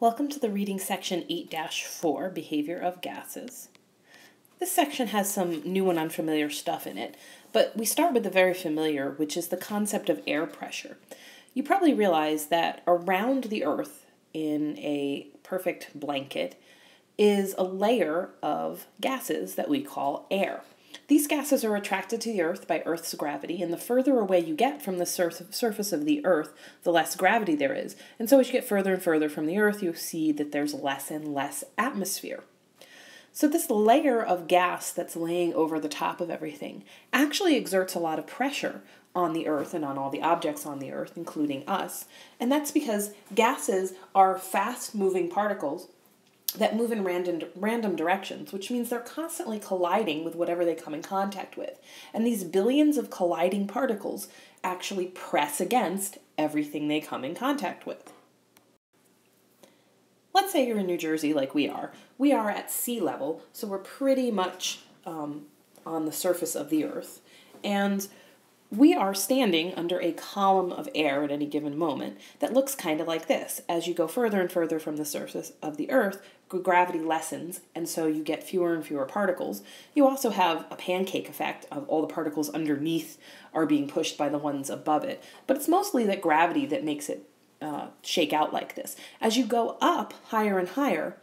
Welcome to the reading section 8 4 Behavior of Gases. This section has some new and unfamiliar stuff in it, but we start with the very familiar, which is the concept of air pressure. You probably realize that around the Earth, in a perfect blanket, is a layer of gases that we call air. These gases are attracted to the Earth by Earth's gravity, and the further away you get from the sur- surface of the Earth, the less gravity there is. And so, as you get further and further from the Earth, you see that there's less and less atmosphere. So, this layer of gas that's laying over the top of everything actually exerts a lot of pressure on the Earth and on all the objects on the Earth, including us. And that's because gases are fast moving particles that move in random random directions, which means they're constantly colliding with whatever they come in contact with. And these billions of colliding particles actually press against everything they come in contact with. Let's say you're in New Jersey like we are. We are at sea level, so we're pretty much um, on the surface of the earth. And we are standing under a column of air at any given moment that looks kind of like this. As you go further and further from the surface of the Earth, gravity lessens, and so you get fewer and fewer particles. You also have a pancake effect of all the particles underneath are being pushed by the ones above it. But it's mostly that gravity that makes it uh, shake out like this. As you go up higher and higher,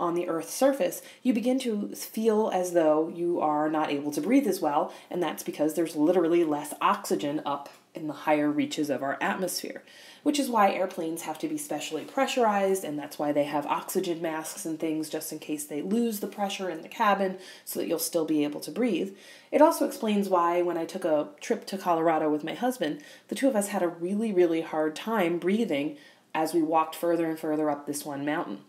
on the Earth's surface, you begin to feel as though you are not able to breathe as well, and that's because there's literally less oxygen up in the higher reaches of our atmosphere, which is why airplanes have to be specially pressurized, and that's why they have oxygen masks and things just in case they lose the pressure in the cabin so that you'll still be able to breathe. It also explains why, when I took a trip to Colorado with my husband, the two of us had a really, really hard time breathing as we walked further and further up this one mountain.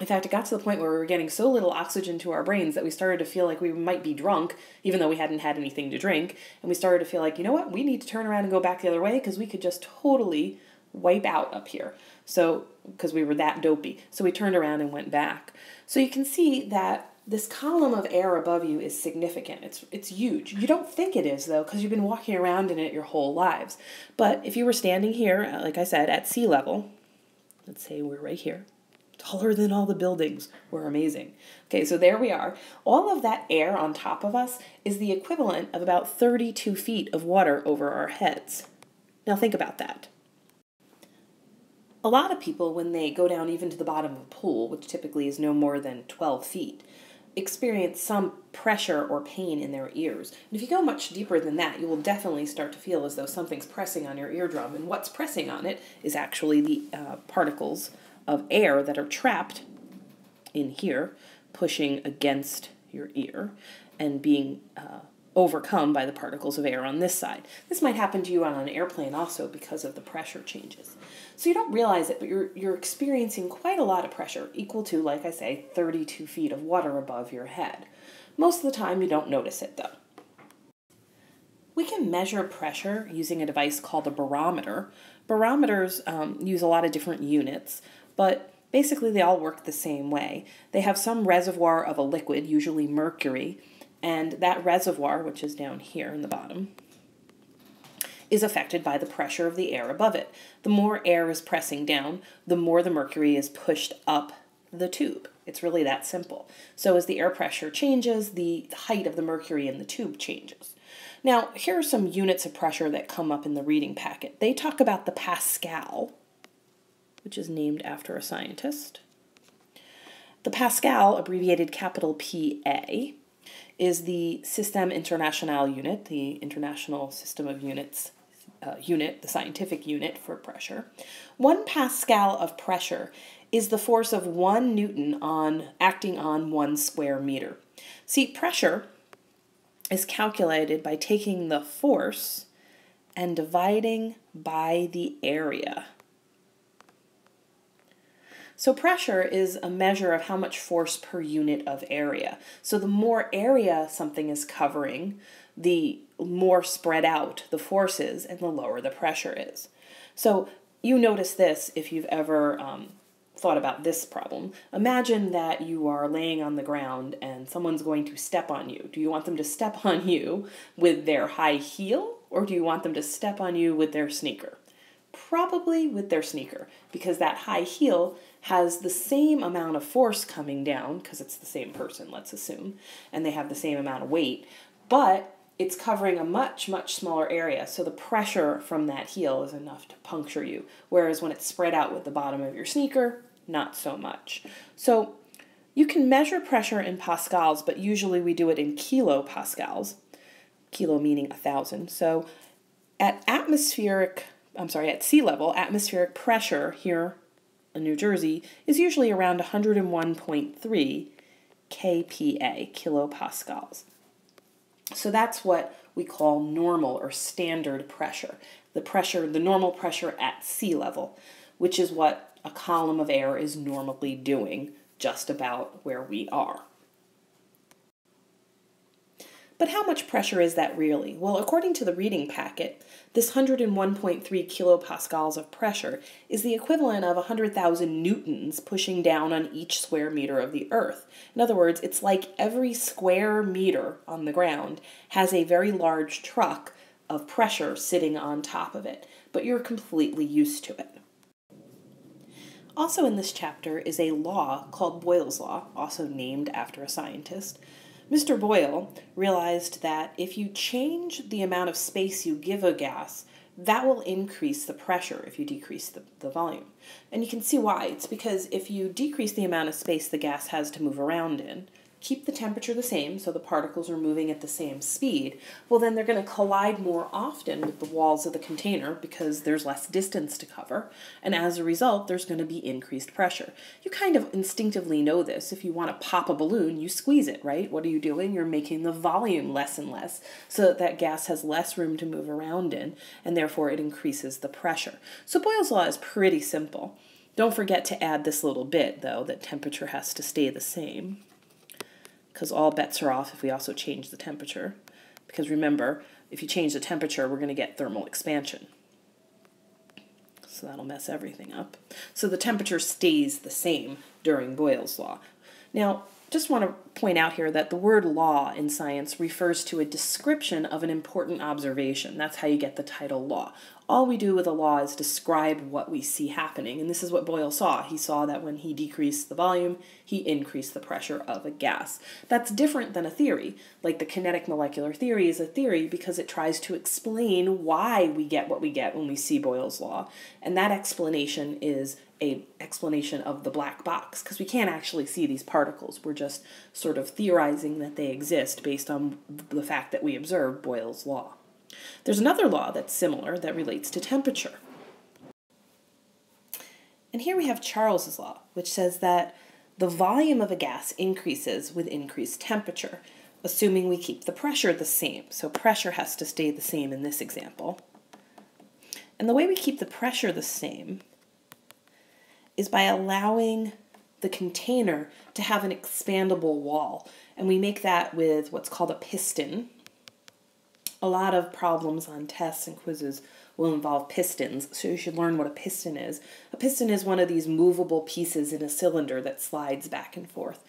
In fact, it got to the point where we were getting so little oxygen to our brains that we started to feel like we might be drunk, even though we hadn't had anything to drink. And we started to feel like, you know what, we need to turn around and go back the other way because we could just totally wipe out up here. So, because we were that dopey. So we turned around and went back. So you can see that this column of air above you is significant. It's it's huge. You don't think it is though because you've been walking around in it your whole lives. But if you were standing here, uh, like I said, at sea level, let's say we're right here taller than all the buildings. were amazing. Okay, so there we are. All of that air on top of us is the equivalent of about 32 feet of water over our heads. Now think about that. A lot of people, when they go down even to the bottom of a pool, which typically is no more than 12 feet, experience some pressure or pain in their ears. And if you go much deeper than that, you will definitely start to feel as though something's pressing on your eardrum. And what's pressing on it is actually the uh, particles of air that are trapped in here, pushing against your ear and being uh, overcome by the particles of air on this side. This might happen to you on an airplane also because of the pressure changes. So you don't realize it, but you're, you're experiencing quite a lot of pressure, equal to, like I say, 32 feet of water above your head. Most of the time, you don't notice it though. We can measure pressure using a device called a barometer. Barometers um, use a lot of different units but basically they all work the same way. They have some reservoir of a liquid, usually mercury, and that reservoir, which is down here in the bottom, is affected by the pressure of the air above it. The more air is pressing down, the more the mercury is pushed up the tube. It's really that simple. So as the air pressure changes, the height of the mercury in the tube changes. Now, here are some units of pressure that come up in the reading packet. They talk about the Pascal, which is named after a scientist. The Pascal, abbreviated capital PA, is the Système International unit, the International System of Units uh, unit, the scientific unit for pressure. One Pascal of pressure is the force of one Newton on acting on one square meter. See, pressure is calculated by taking the force and dividing by the area. So pressure is a measure of how much force per unit of area. So the more area something is covering, the more spread out the force is and the lower the pressure is. So you notice this if you've ever um, thought about this problem. Imagine that you are laying on the ground and someone's going to step on you. Do you want them to step on you with their high heel or do you want them to step on you with their sneaker? Probably with their sneaker, because that high heel has the same amount of force coming down, because it's the same person, let's assume, and they have the same amount of weight, but it's covering a much, much smaller area, so the pressure from that heel is enough to puncture you. Whereas when it's spread out with the bottom of your sneaker, not so much. So you can measure pressure in pascals, but usually we do it in kilopascals, kilo meaning a thousand. So at atmospheric, I'm sorry, at sea level, atmospheric pressure here in New Jersey is usually around 101.3 kPa, kilopascals. So that's what we call normal or standard pressure. The pressure, the normal pressure at sea level, which is what a column of air is normally doing just about where we are. But how much pressure is that really? Well, according to the reading packet, this 101.3 kilopascals of pressure is the equivalent of 100,000 newtons pushing down on each square meter of the Earth. In other words, it's like every square meter on the ground has a very large truck of pressure sitting on top of it, but you're completely used to it. Also, in this chapter is a law called Boyle's Law, also named after a scientist, Mr. Boyle realized that if you change the amount of space you give a gas, that will increase the pressure if you decrease the, the volume. And you can see why. It's because if you decrease the amount of space the gas has to move around in, keep the temperature the same so the particles are moving at the same speed, well, then they're going to collide more often with the walls of the container because there's less distance to cover. And as a result, there's going to be increased pressure. You kind of instinctively know this. If you want to pop a balloon, you squeeze it, right? What are you doing? You're making the volume less and less so that that gas has less room to move around in, and therefore it increases the pressure. So Boyle's law is pretty simple. Don't forget to add this little bit, though, that temperature has to stay the same because all bets are off if we also change the temperature. Because remember, if you change the temperature, we're going to get thermal expansion. So that'll mess everything up. So the temperature stays the same during Boyle's law. Now, just want to point out here that the word law in science refers to a description of an important observation. That's how you get the title law. All we do with a law is describe what we see happening, and this is what Boyle saw. He saw that when he decreased the volume, he increased the pressure of a gas. That's different than a theory. Like the kinetic molecular theory is a theory because it tries to explain why we get what we get when we see Boyle's law, and that explanation is a explanation of the black box because we can't actually see these particles. We're just sort of theorizing that they exist based on the fact that we observe Boyle's law. There's another law that's similar that relates to temperature. And here we have Charles's law, which says that the volume of a gas increases with increased temperature, assuming we keep the pressure the same. So pressure has to stay the same in this example. And the way we keep the pressure the same is by allowing the container to have an expandable wall. And we make that with what's called a piston. A lot of problems on tests and quizzes will involve pistons, so you should learn what a piston is. A piston is one of these movable pieces in a cylinder that slides back and forth.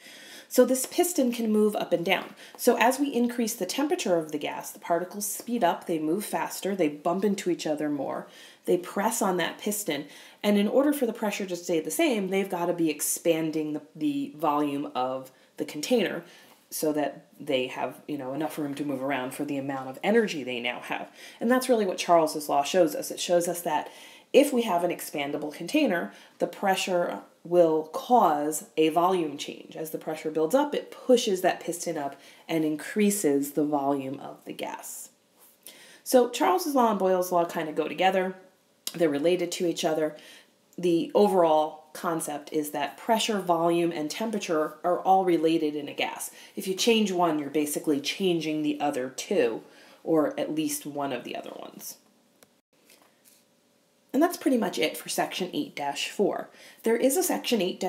So this piston can move up and down. So as we increase the temperature of the gas, the particles speed up, they move faster, they bump into each other more, they press on that piston, and in order for the pressure to stay the same, they've got to be expanding the, the volume of the container so that they have you know enough room to move around for the amount of energy they now have. And that's really what charles's law shows us. It shows us that if we have an expandable container the pressure will cause a volume change. As the pressure builds up it pushes that piston up and increases the volume of the gas. So charles's law and boyle's law kind of go together. They're related to each other. The overall concept is that pressure, volume, and temperature are all related in a gas. If you change one, you're basically changing the other two, or at least one of the other ones. And that's pretty much it for section 8 4. There is a section 8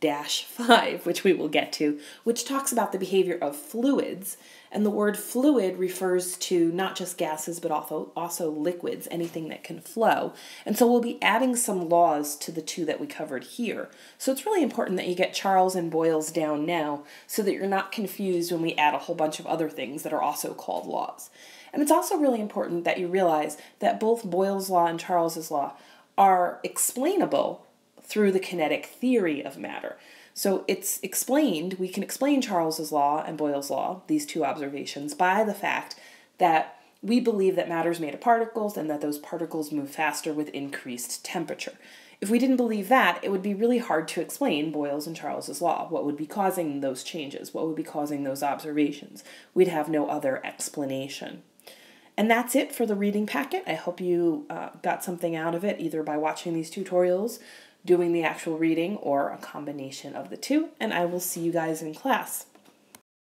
dash 5, which we will get to, which talks about the behavior of fluids. And the word fluid refers to not just gases, but also, also liquids, anything that can flow. And so we'll be adding some laws to the two that we covered here. So it's really important that you get Charles and Boyle's down now so that you're not confused when we add a whole bunch of other things that are also called laws. And it's also really important that you realize that both Boyle's law and Charles's law are explainable through the kinetic theory of matter. So it's explained, we can explain Charles's law and Boyle's law, these two observations, by the fact that we believe that matter is made of particles and that those particles move faster with increased temperature. If we didn't believe that, it would be really hard to explain Boyle's and Charles's law. What would be causing those changes? What would be causing those observations? We'd have no other explanation. And that's it for the reading packet. I hope you uh, got something out of it either by watching these tutorials, doing the actual reading, or a combination of the two. And I will see you guys in class.